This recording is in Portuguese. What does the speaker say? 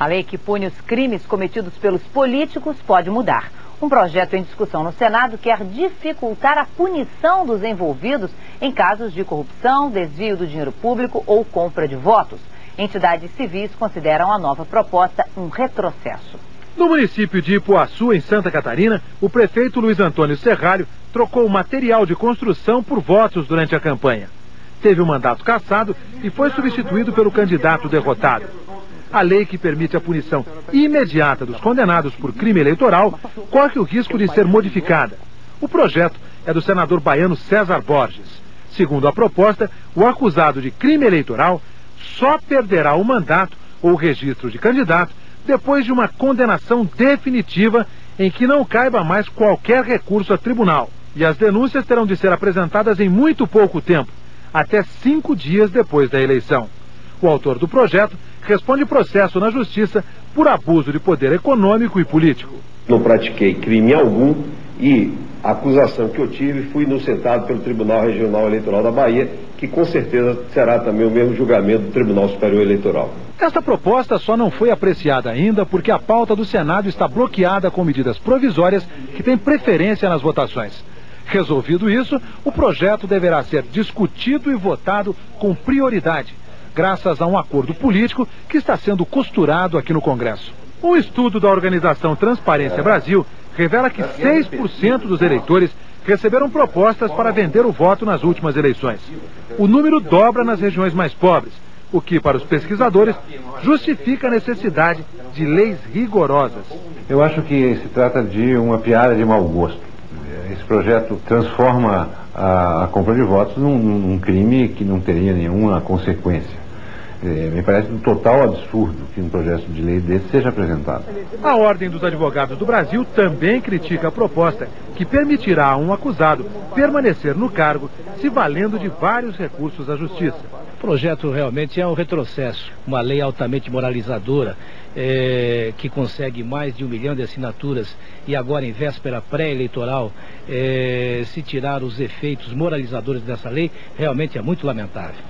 A lei que pune os crimes cometidos pelos políticos pode mudar. Um projeto em discussão no Senado quer dificultar a punição dos envolvidos em casos de corrupção, desvio do dinheiro público ou compra de votos. Entidades civis consideram a nova proposta um retrocesso. No município de Ipuaçu, em Santa Catarina, o prefeito Luiz Antônio Serralho trocou material de construção por votos durante a campanha. Teve o mandato cassado e foi substituído pelo candidato derrotado. A lei que permite a punição imediata dos condenados por crime eleitoral corre o risco de ser modificada. O projeto é do senador baiano César Borges. Segundo a proposta, o acusado de crime eleitoral só perderá o mandato ou registro de candidato depois de uma condenação definitiva em que não caiba mais qualquer recurso a tribunal. E as denúncias terão de ser apresentadas em muito pouco tempo, até cinco dias depois da eleição. O autor do projeto responde processo na justiça por abuso de poder econômico e político. Não pratiquei crime algum e a acusação que eu tive fui inocentado pelo Tribunal Regional Eleitoral da Bahia, que com certeza será também o mesmo julgamento do Tribunal Superior Eleitoral. Esta proposta só não foi apreciada ainda porque a pauta do Senado está bloqueada com medidas provisórias que têm preferência nas votações. Resolvido isso, o projeto deverá ser discutido e votado com prioridade graças a um acordo político que está sendo costurado aqui no Congresso. Um estudo da organização Transparência Brasil revela que 6% dos eleitores receberam propostas para vender o voto nas últimas eleições. O número dobra nas regiões mais pobres, o que, para os pesquisadores, justifica a necessidade de leis rigorosas. Eu acho que se trata de uma piada de mau gosto. Esse projeto transforma a, a compra de votos num, num crime que não teria nenhuma consequência. É, me parece um total absurdo que um projeto de lei desse seja apresentado. A Ordem dos Advogados do Brasil também critica a proposta que permitirá a um acusado permanecer no cargo se valendo de vários recursos à justiça. O projeto realmente é um retrocesso, uma lei altamente moralizadora, é, que consegue mais de um milhão de assinaturas e agora em véspera pré-eleitoral é, se tirar os efeitos moralizadores dessa lei, realmente é muito lamentável.